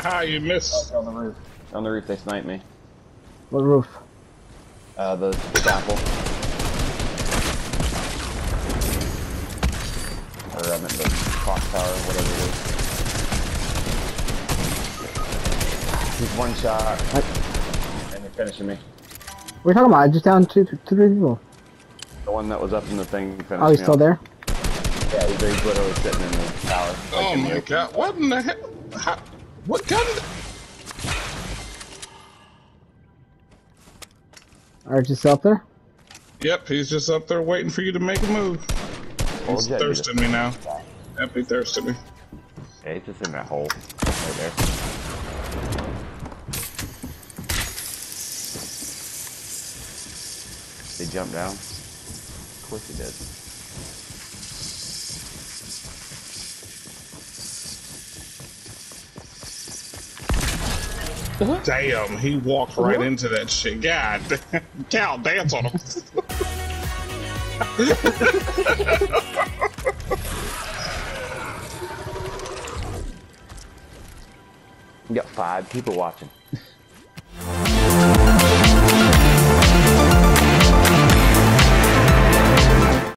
Ah, you missed. On the roof. On the roof, they sniped me. What roof? Uh, the scaffold. Or I meant the clock tower, whatever it is. He's one shot. And they're finishing me. What are you talking about? I just down two, two, three people. The one that was up in the thing finished Oh, he's me still off. there? Yeah, he's, he's literally sitting in the tower. Oh like in my the- god! What in the hell? How, what gun? Are you still up there? Yep, he's just up there waiting for you to make a move. Oh, he's ya, you thirsting me now. Yep, he thirsted me. Yeah, he's just in that hole. Right there. They jump down? Of course he did. Damn, he walked right into that shit. God, damn. Cal, dance on him. You got five people watching.